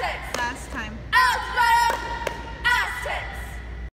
Last time.